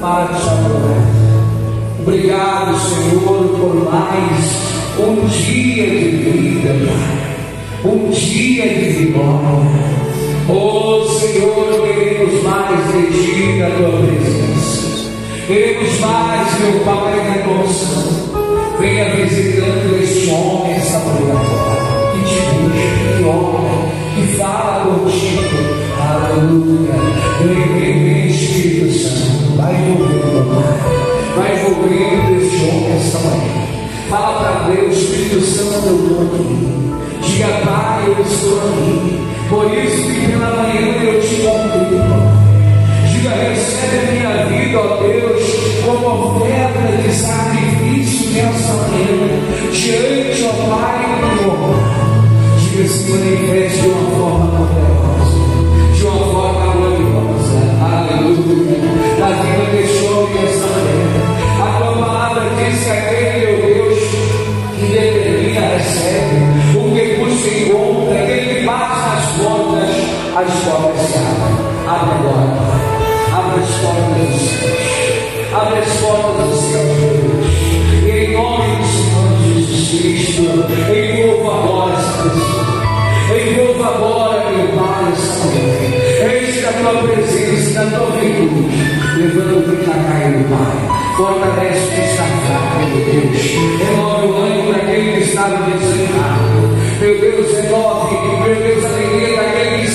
para te adorar. Obrigado, Senhor, por mais um dia de vida, Pai. Um dia de vitória. Oh Senhor, queremos mais de ti na tua presença. Queremos mais, meu Pai, na nossa. Venha visitando este homem essa manhã, que te busca, que ora, que fala contigo. Aleluia. Vem, Fala para Deus, Espírito Santo, eu estou aqui. Diga, Pai, eu estou aqui. Por isso que pela manhã as portas se abrem. Abre agora, abre as portas. Abre as portas dos céus, Deus. E em nome do Senhor Jesus Cristo, envolva agora essa pessoa. Envolva agora, meu Pai, essa mulher. Eis a tua presença, na tua virtude. Levanta o que está caindo, Pai. Fortalece o que está fraco, meu Deus. Renove o ânimo daquele que estava desanimado. Meu Deus,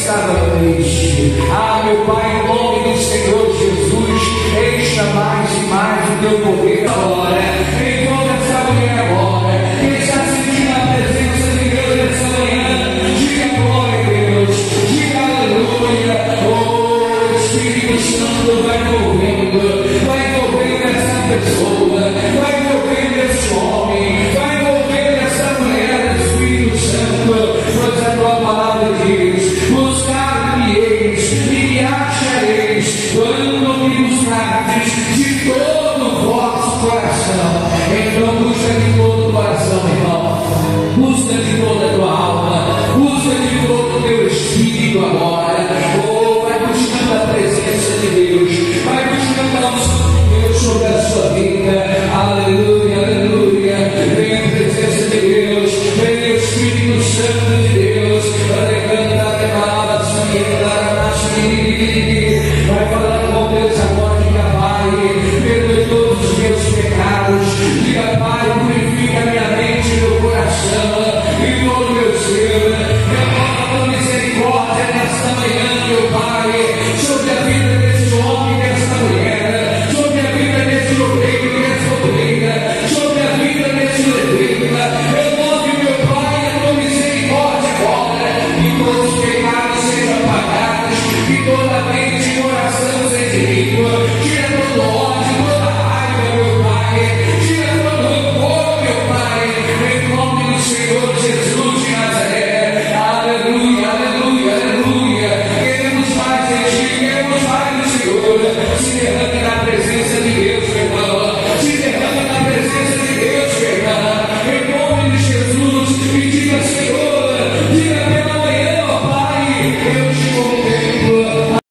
estava triste. Ah, meu Pai, em nome do Senhor Jesus, encha mais e mais o teu poder agora. Envolve essa mulher agora. Que está sentindo a presença de Deus nessa manhã. Diga glória a Deus. Diga aleluia. Oh, Espírito Santo vai envolvendo. Vai envolvendo essa pessoa. Senhor, é